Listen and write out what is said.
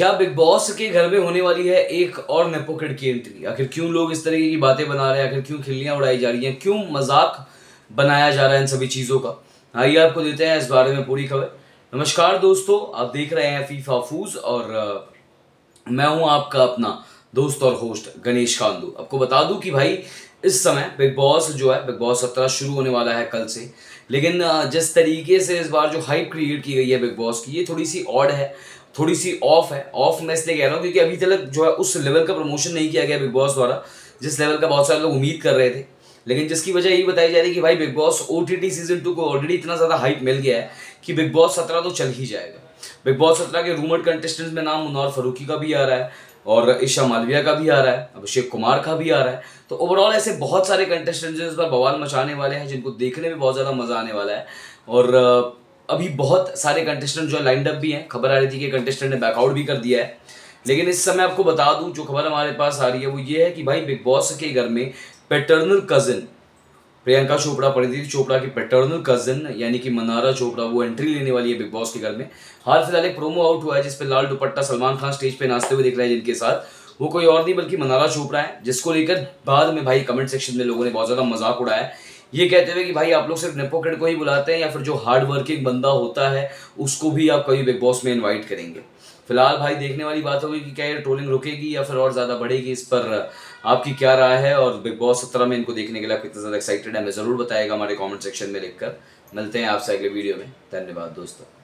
क्या big boss के घर में होने वाली है एक और नेपोकेट की एंट्री आखिर क्यों लोग इस तरीके की बातें बना रहे हैं? आखिर क्यों खिल्लियाँ उड़ाई जा रही हैं? क्यों मज़ाक बनाया जा रहा है इन सभी चीज़ों का? आइए आपको देते हैं इस बारे में पूरी खबर। नमस्कार दोस्तों, आप देख रहे हैं फीफा फूज और मैं हूँ आपका अपना दोस्त और होस्ट गणेश कांदू आपको बता दूँ कि भाई, इस समय बिग बॉस जो है, बिग बॉस सत्रह शुरू होने वाला है कल से। लेकिन जिस तरीके से इस बार जो हाइप क्रिएट की गई है बिग बॉस की, ये थोड़ी सी ऑड है थोड़ी सी ऑफ़ है। ऑफ़ मैं इसलिए कह रहा हूँ क्योंकि अभी तक जो है, उस लेवल का प्रमोशन नहीं किया गया बिग बॉस द्वारा, जिस लेवल का बहुत सारे लोग उम्मीद कर रहे थे। लेकिन जिसकी वजह यही बताई जा रही है कि भाई Bigg Boss OTT season two को ऑलरेडी इतना ज़्यादा हाइप मिल गया है कि बिग बॉस सत्रह तो चल ही जाएगा। बिग बॉस सत्रह के रूमर्ड कंटेस्टेंट्स में नाम मुनौर फरूकी का भी आ रहा है और ईशा मालविया का भी आ रहा है, अभिषेक कुमार का भी आ रहा है। तो ओवरऑल ऐसे बहुत सारे कंटेस्टेंट्स इस बार बवाल मचाने वाले हैं, जिनको देखने में बहुत ज़्यादा मज़ा आने वाला है। और अभी बहुत सारे कंटेस्टेंट जो लाइंड अप भी हैं। खबर आ रही थी कि कंटेस्टेंट ने बैकआउट भी कर दिया है। लेकिन इस समय आपको बता दूँ, जो खबर हमारे पास आ रही है, वो ये है कि भाई बिग बॉस के घर में पेटर्नल कजिन प्रियंका चोपड़ा परिणीति चोपड़ा की पेटर्नल कजिन यानी कि मनारा चोपड़ा, वो एंट्री लेने वाली है बिग बॉस के घर में। हाल फ़िलहाल एक प्रोमो आउट हुआ है जिसपे लाल दुपट्टा सलमान खान स्टेज पे नाचते हुए दिख रहे हैं, जिनके साथ। वो कोई और नहीं, बल्कि मनारा चोपड़ा है, जिसको लेकर बाद में भाई कमेंट सेक्शन में लोगों ने बहुत ज़्यादा मज़ाक उड़ाया। ये कहते हुए कि भाई, आप लोग सिर्फ़ नेपोकेट को ही बुलाते हैं, या फिर जो हार्ड वर्किंग बंदा होता है, उसको भी आप कभी बिग बॉस में इन्वाइट करेंगे। फ़िलहाल भाई देखने वाली बात होगी कि क्या ये ट्रोलिंग रुकेगी या फिर और ज़्यादा बढ़ेगी, इस पर आपकी क्या राय है? और बिग बॉस सत्रह में इनको देखने के लिए आप कितना ज़्यादा एक्साइटेड है, हमें ज़रूर बताएगा हमारे कॉमेंट सेक्शन में लिखकर। मिलते हैं आपसे अगले वीडियो में। धन्यवाद दोस्तों।